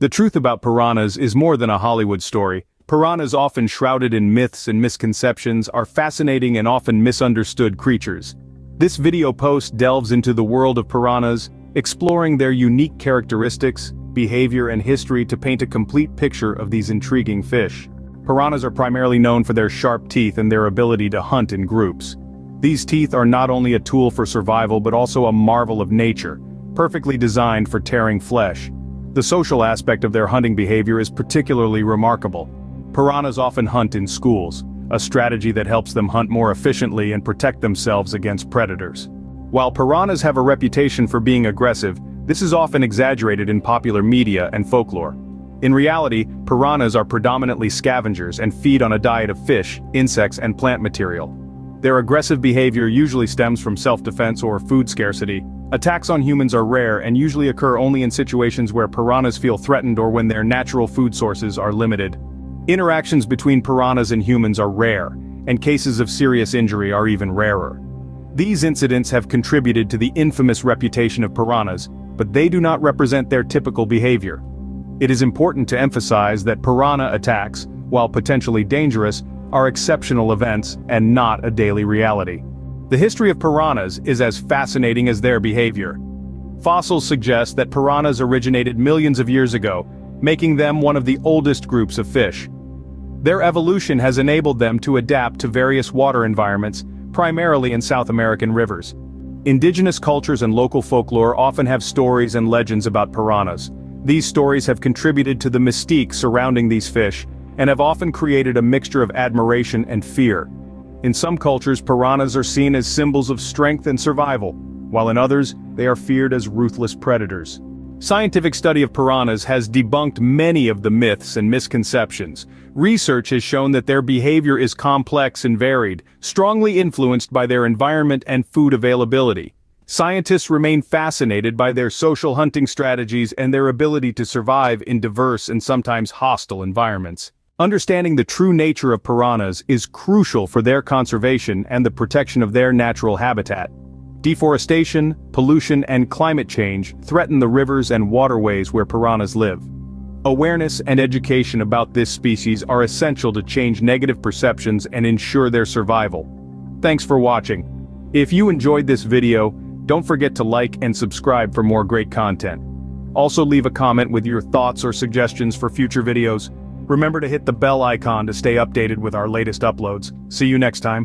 The truth about piranhas is more than a Hollywood story. Piranhas often shrouded in myths and misconceptions are fascinating and often misunderstood creatures. This video post delves into the world of piranhas, exploring their unique characteristics, behavior and history to paint a complete picture of these intriguing fish. Piranhas are primarily known for their sharp teeth and their ability to hunt in groups. These teeth are not only a tool for survival but also a marvel of nature, perfectly designed for tearing flesh. The social aspect of their hunting behavior is particularly remarkable. Piranhas often hunt in schools, a strategy that helps them hunt more efficiently and protect themselves against predators. While piranhas have a reputation for being aggressive, this is often exaggerated in popular media and folklore. In reality, piranhas are predominantly scavengers and feed on a diet of fish, insects and plant material. Their aggressive behavior usually stems from self-defense or food scarcity. Attacks on humans are rare and usually occur only in situations where piranhas feel threatened or when their natural food sources are limited. Interactions between piranhas and humans are rare, and cases of serious injury are even rarer. These incidents have contributed to the infamous reputation of piranhas, but they do not represent their typical behavior. It is important to emphasize that piranha attacks, while potentially dangerous, are exceptional events and not a daily reality. The history of piranhas is as fascinating as their behavior. Fossils suggest that piranhas originated millions of years ago, making them one of the oldest groups of fish. Their evolution has enabled them to adapt to various water environments, primarily in South American rivers. Indigenous cultures and local folklore often have stories and legends about piranhas. These stories have contributed to the mystique surrounding these fish, and have often created a mixture of admiration and fear. In some cultures piranhas are seen as symbols of strength and survival, while in others, they are feared as ruthless predators. Scientific study of piranhas has debunked many of the myths and misconceptions. Research has shown that their behavior is complex and varied, strongly influenced by their environment and food availability. Scientists remain fascinated by their social hunting strategies and their ability to survive in diverse and sometimes hostile environments. Understanding the true nature of piranhas is crucial for their conservation and the protection of their natural habitat. Deforestation, pollution and climate change threaten the rivers and waterways where piranhas live. Awareness and education about this species are essential to change negative perceptions and ensure their survival. Thanks for watching. If you enjoyed this video, don't forget to like and subscribe for more great content. Also leave a comment with your thoughts or suggestions for future videos. Remember to hit the bell icon to stay updated with our latest uploads. See you next time.